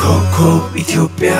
ኮከብ ኢትዮጵያ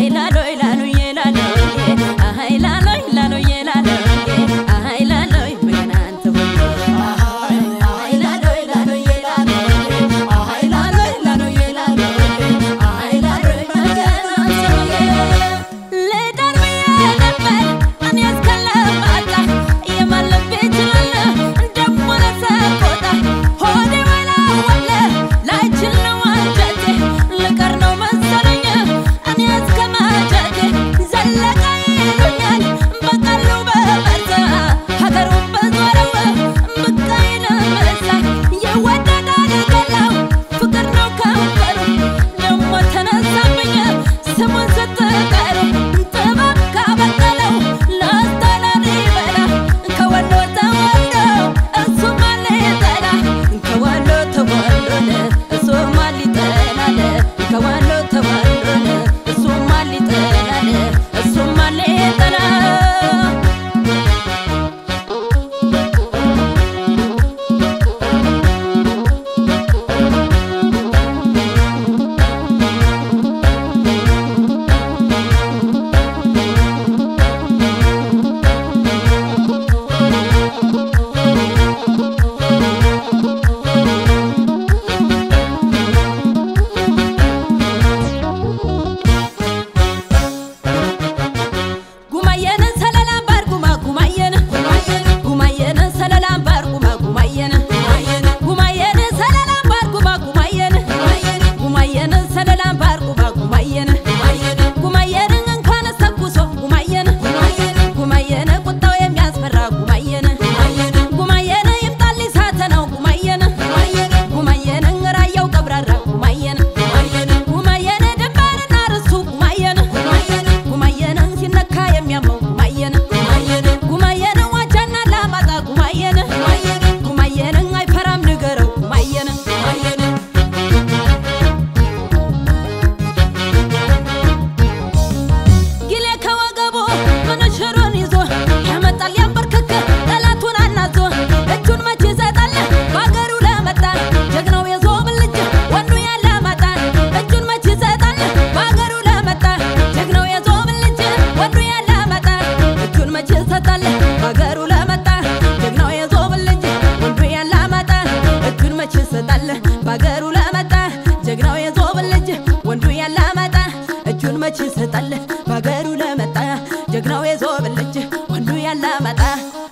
hay la đôi là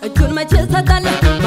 I could my chest at